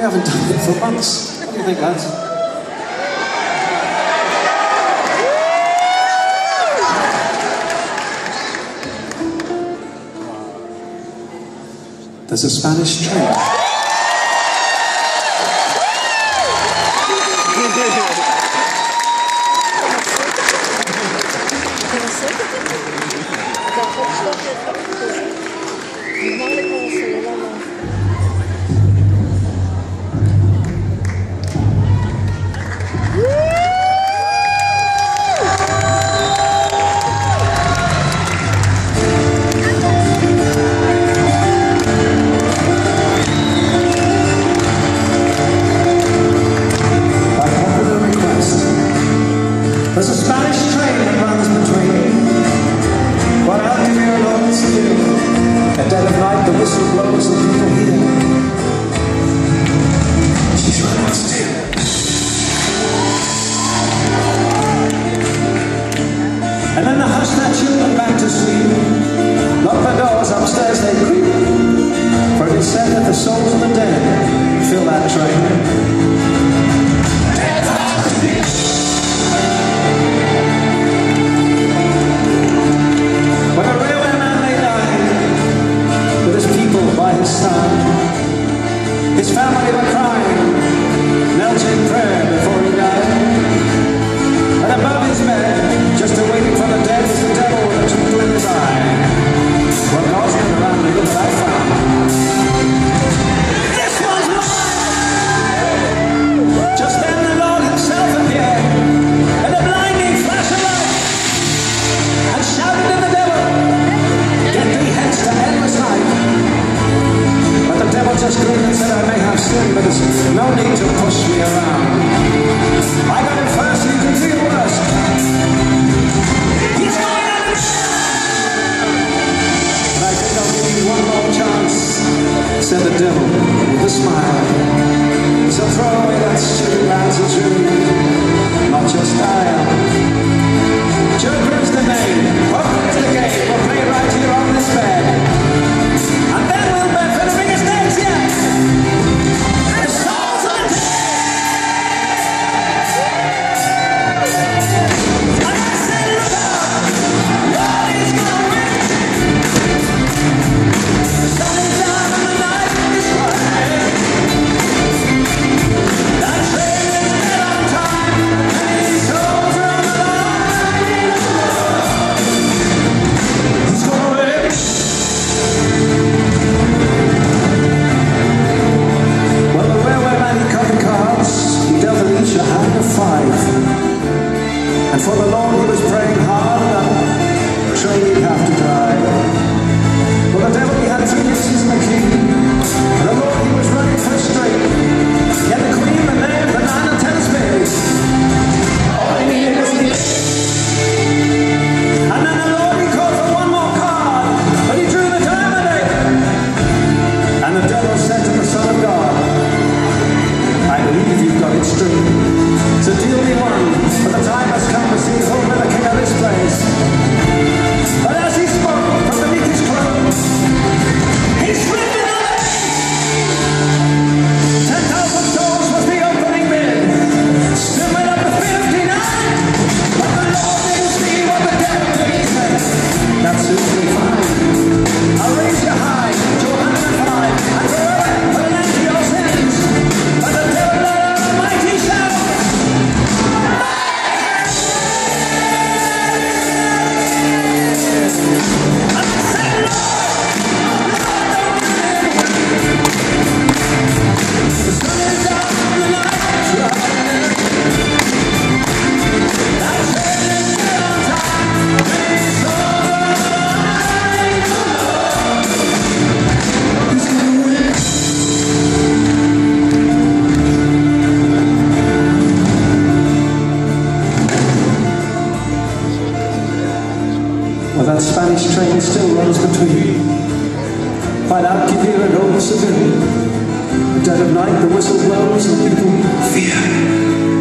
We haven't done it for months. What do you think, lads? There's a Spanish train. to sleep. Lock the doors upstairs, they creep. For it is said that the souls of the dead fill that train. by his side. His family were crying, prayer before he died. And above his bed, is good and said I may have skin, but there's no need to push me around. I got it first, you can do the worst. He's going on the But I think I'll give you one more chance, said the devil with a smile. So throw away that stupid answer to. for the Lord he was praying. Find out keep hearing old severely. Dead of night the whistle blows and people fear.